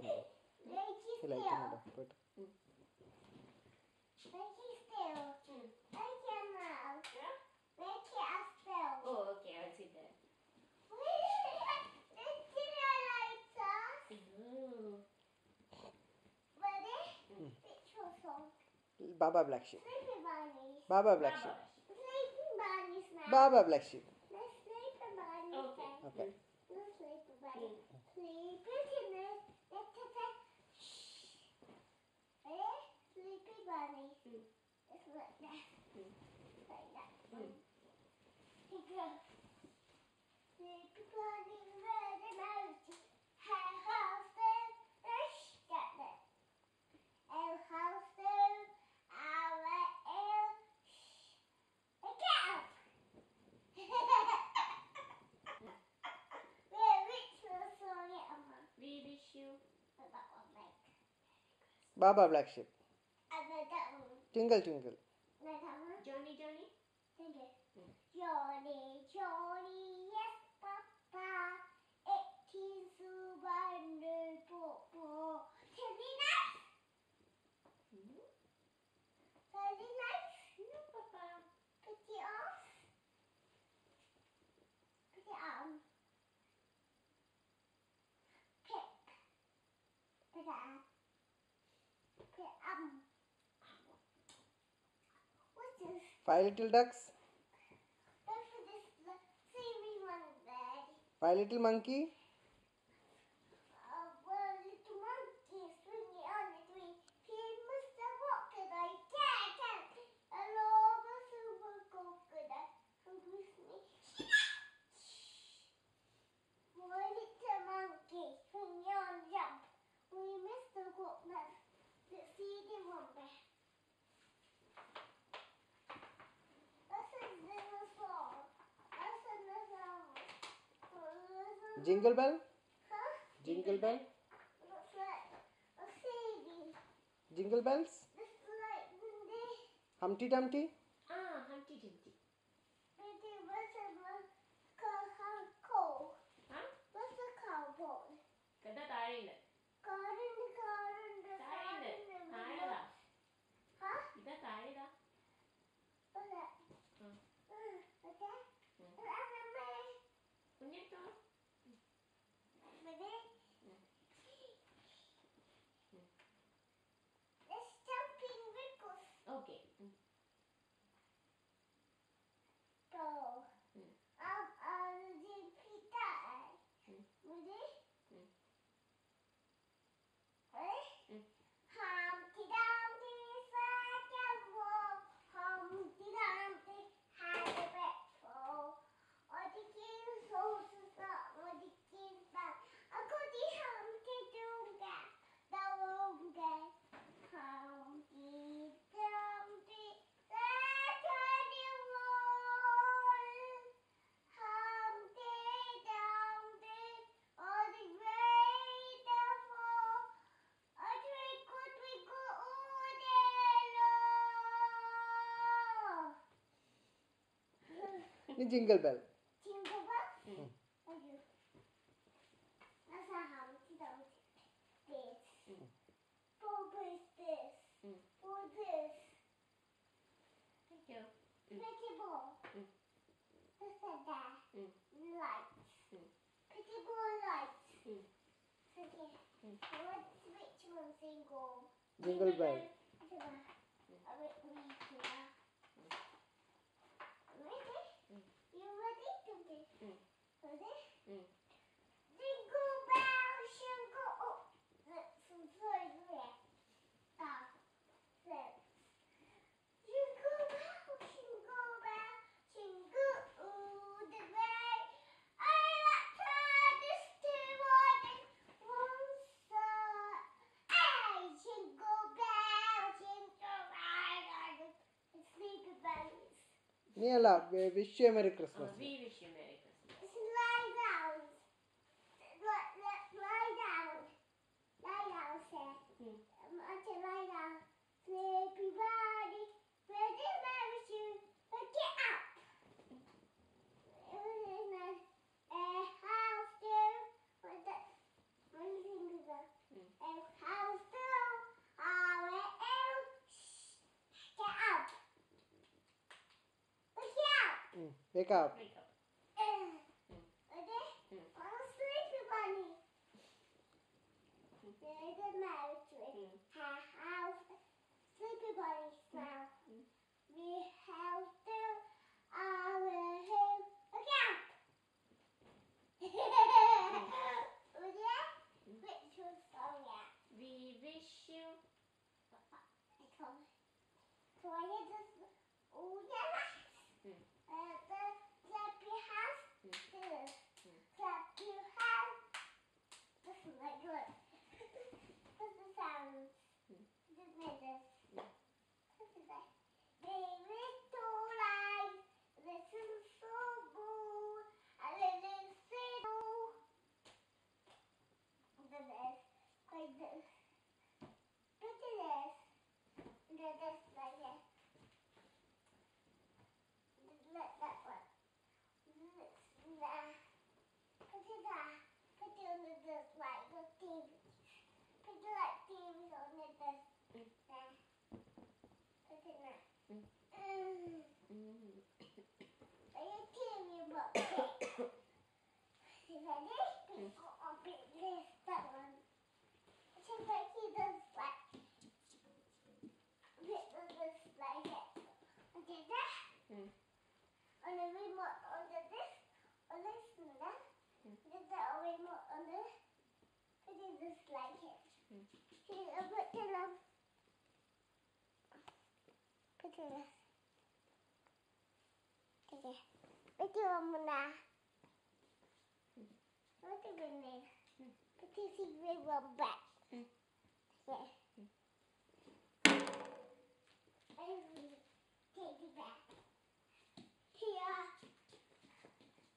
പോയിട്ടുണ്ടോ ലൈക്കുന്നുണ്ടോ പോയിട്ട് Baba Black Sheep. Baba Black Sheep. Baba Black Sheep. Okay. okay. bunny. Mm. It's like that. Mm. Like that. Mm. He goes, Big bunny, red emoji, hair house them, rush at them. El house them, our el! We're rich. We about. Baba Black Sheep. Tingle tingle. Johnny Johnny. Tingle. Ừ. Johnny Johnny yes papa. It is wonderful. Papa. Put it off. Put it on. Pick. Put it on. Five little ducks. Five little monkey. Jingle bell jingle bell jingle bells Humpty Dumpty Humpty Dumpty ये jingle bell. Jingle bell? Mm. Mm. That's a Humpty Dumpty bit. Mm. Bob is this. Mm. This. Thank you. Mm. Pretty ball. Mm. Look at that. Mm. Lights. Mm. Pretty ball lights. Mm. Okay. Mm. What's which one? Jingle bell. ನೀ ಅಲ್ಲ wish you merry Christmas นี่กับ Put it the TV. Mm. Jag tror ni bara... Yeah. Dede. Vet du hva, Mona? Vet du, Gunnhild? Vet du, Sigve Robbe? Take it back. Here.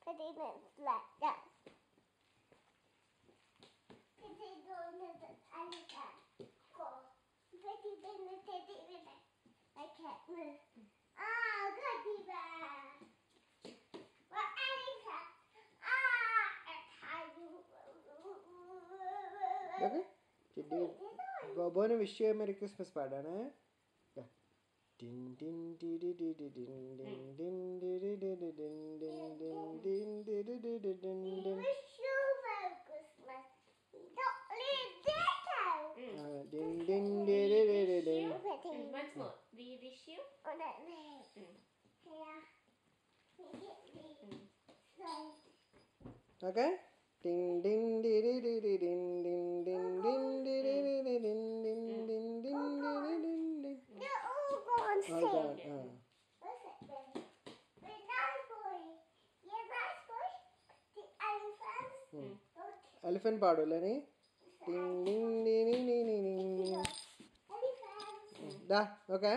Put it in like that. Like that. Ah, good, Diva. Okay? Keep doing it. Go burn a wish you a Merry Christmas, Padana. Yeah. Din din di di di di din din din di di di di din din din din di di di di din din. Wish you Merry Christmas. Don't leave that house. Din din di di di di din. Once more. We wish you. Good night. Yeah. Okay? Elephant പാടുമല്ലേ നീ? Okay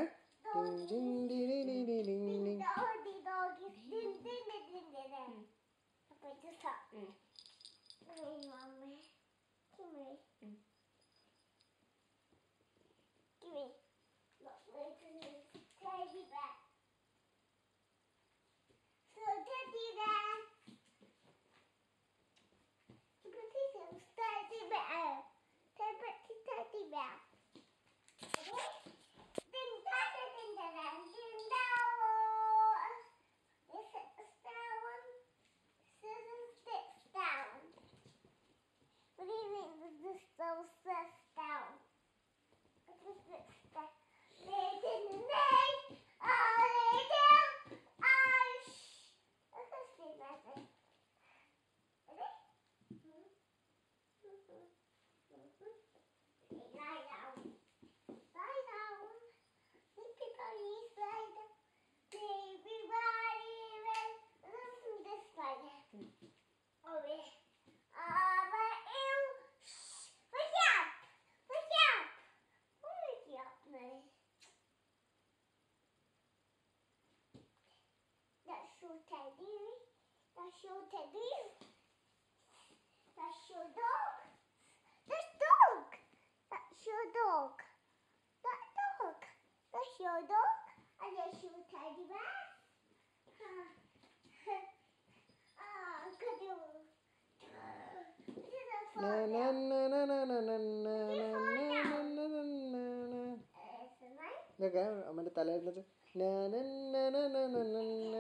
Na na na na na na na na na na na I'm going to tell you. Na na na na na na na.